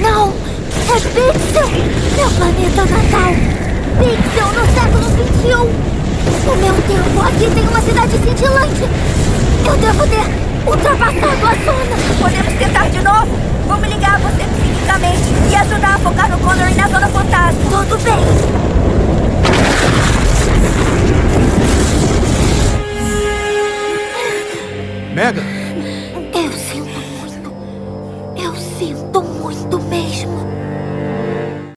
Não! É Pixel! Meu planeta natal! Pixel no século XXI! O meu tempo, aqui tem uma cidade cintilante! Eu devo ter ultrapassado a zona! Podemos tentar de novo? Vou me ligar a você fisicamente e ajudar a focar no Connor e na zona fantasma! Tudo bem! Mega! Eu sinto muito mesmo.